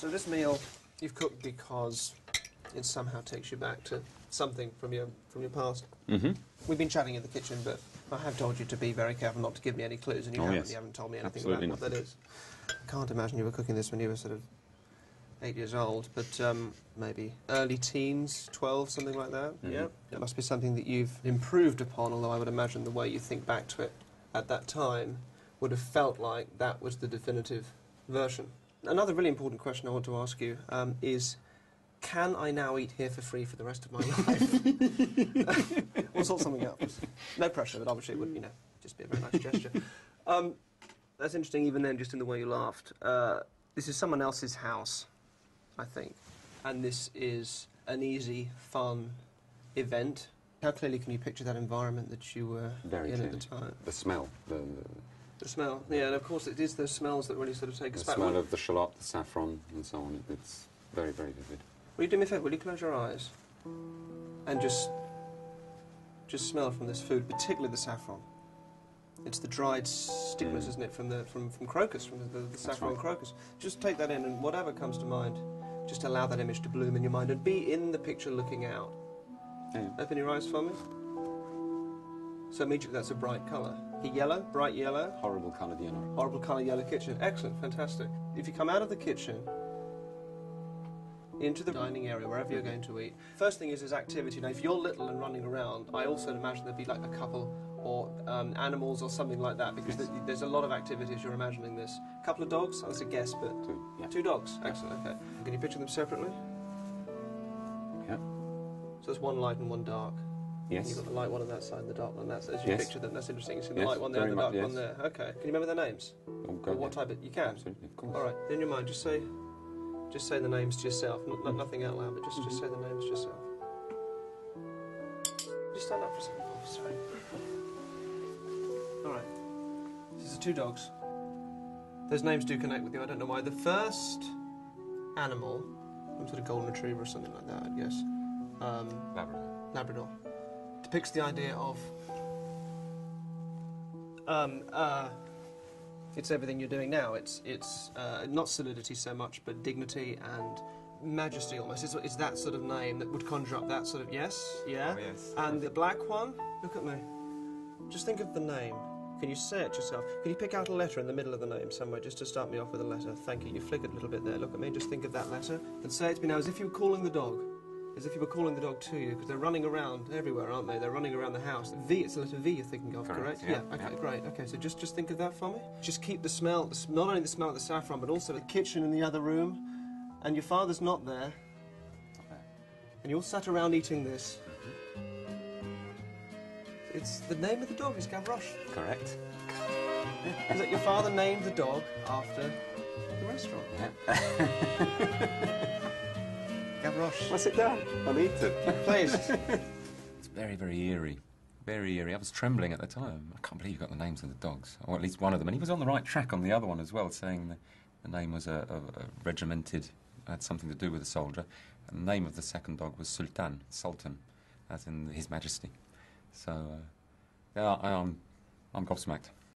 So this meal you've cooked because it somehow takes you back to something from your from your past. Mm-hmm. We've been chatting in the kitchen, but I have told you to be very careful not to give me any clues, and you, Oh, haven't, yes. you haven't told me anything Absolutely about what that is. I can't imagine you were cooking this when you were sort of eight years old, but um, maybe early teens, 12, something like that. Mhm. Yeah. It must be something that you've improved upon, although I would imagine the way you think back to it at that time would have felt like that was the definitive version. Another really important question I want to ask you um, is can I now eat here for free for the rest of my life? we'll sort something out. No pressure, but obviously it would, you know, just be a very nice gesture. Um, that's interesting, even then, just in the way you laughed. Uh, this is someone else's house, I think, and this is an easy, fun event. How clearly can you picture that environment that you were Very in at the time? The smell, the, the, The smell, yeah, and of course it is those smells that really sort of take the us back. The smell of the shallot, the saffron, and so on. It's very, very vivid. will you do me a favour? Will you close your eyes and just just smell from this food, particularly the saffron? It's the dried stigmas, Mm. isn't it, from the from, from crocus, from the, the saffron right. crocus. Just take that in, and whatever comes to mind, just allow that image to bloom in your mind, and be in the picture looking out. Yeah. Open your eyes for me. So immediately that's a bright colour. Yellow, bright yellow. Horrible coloured yellow. Horrible colour yellow kitchen. Excellent, fantastic. If you come out of the kitchen into the dining area, wherever you're going to eat, first thing is is activity. Now, if you're little and running around, I also imagine there'd be like a couple or um, animals or something like that because Yes. th- there's a lot of activities. You're imagining this. A couple of dogs. That's a guess, but Two. Yeah. two dogs. Excellent. Okay. Can you picture them separately? Yeah. So there's one light and one dark. Yes. You've got the light one on that side and the dark one on that side. As you Yes. picture them, that's interesting. You see the Yes, light one there and the dark much, one there. Okay. Can you remember their names? Oh, go Or what type of... You can? Absolutely, of course. All right. In your mind, just say... Just say the names to yourself. N- n- nothing out loud, but just, just say the names to yourself. Just stand up for a second. Oh, sorry. All right. These are two dogs. Those names do connect with you. I don't know why. The first animal, some sort of golden retriever or something like that, I guess. Um, Labrador. Labrador depicts the idea of um, uh, it's everything you're doing now. It's it's uh, not solidity so much, but dignity and majesty almost. It's, it's that sort of name that would conjure up that sort of yes, yeah. Oh, yes. And the black one, look at me. Just think of the name. Can you say it yourself? Can you pick out a letter in the middle of the name somewhere just to start me off with a letter? Thank you. You flickered a little bit there. Look at me. Just think of that letter and say it to me now as if you were calling the dog. As if you were calling the dog to you, because they're running around everywhere, aren't they? They're running around the house. V, it's the letter V you're thinking of, correct? Correct, yeah, Okay, yeah. great. Okay, so just just think of that for me. Just keep the smell, the, not only the smell of the saffron, but also the kitchen in the other room, and your father's not there, and you all sat around eating this. Mm-hmm. It's the name of the dog is Gavroche. Correct. Is that your father named the dog after the restaurant? Yeah. Gavroche. well, sit down. I'll eat it. Please. It's very, very eerie. Very eerie. I was trembling at the time. I can't believe you got the names of the dogs, or at least one of them. And he was on the right track on the other one as well, saying the, the name was a, a, a regimented, had something to do with a soldier. And the name of the second dog was Sultan, Sultan, as in His Majesty. So, uh, yeah, I, I'm, I'm gobsmacked.